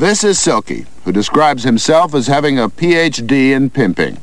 This is Silky, who describes himself as having a Ph.D. in pimping.